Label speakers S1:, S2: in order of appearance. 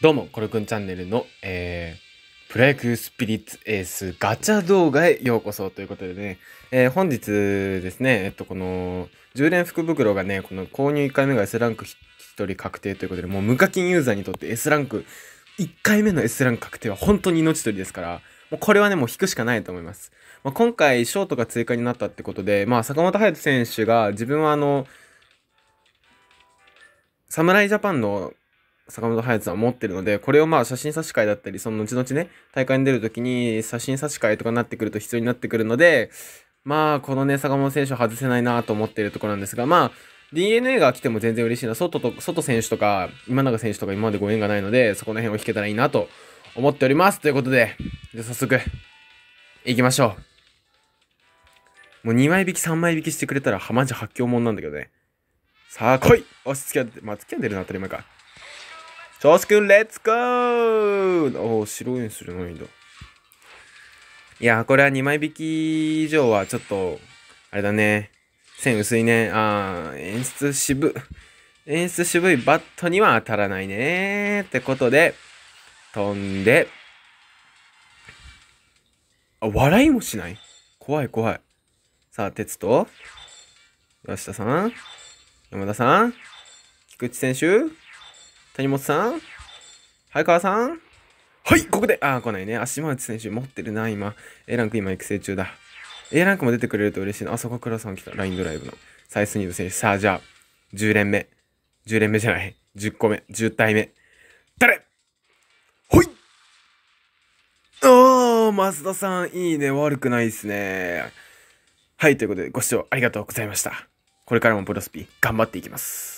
S1: どうも、コロくんチャンネルの、えー、プロ野球スピリッツエースガチャ動画へようこそということでね、えー、本日ですね、えっと、この、10連福袋がね、この購入1回目が S ランク1人確定ということで、もう無課金ユーザーにとって S ランク、1回目の S ランク確定は本当に命取りですから、もうこれはね、もう引くしかないと思います。まあ、今回、ショートが追加になったってことで、まあ、坂本勇人選手が、自分はあの、侍ジャパンの坂本勇人さんを持ってるので、これをまあ写真差し替えだったり、その後々ね、大会に出るときに写真差し替えとかになってくると必要になってくるので、まあ、このね、坂本選手を外せないなと思っているところなんですが、まあ、DNA が来ても全然嬉しいな。外と、外選手とか、今永選手とか今までご縁がないので、そこの辺を引けたらいいなと思っております。ということで、じゃ早速、行きましょう。もう2枚引き3枚引きしてくれたら、マジ発狂もんなんだけどね。さあ、来い押し付き合って、まあ、付き合ってるのは当たり前か。調子くん、レッツゴーおお、白い演出じゃないんだ。いや、これは2枚引き以上はちょっと、あれだね。線薄いね。あー、演出渋。演出渋いバットには当たらないね。ってことで、飛んで、あ、笑いもしない？怖い怖い。さあ、鉄と、吉田さん、山田さん、菊池選手、谷本さん？早川さん？はい、ここで、あー、来ないね。足回内選手持ってるな、今。A ランク今育成中だ。A ランクも出てくれると嬉しいな。あ、そこからさん来た。ラインドライブの。サイスニード選手。さあ、じゃあ、10連目。10連目じゃない。10個目。10体目。誰？ほいおー、増田さん、いいね。悪くないっすね。はい、ということで、ご視聴ありがとうございました。これからもプロスピ、頑張っていきます。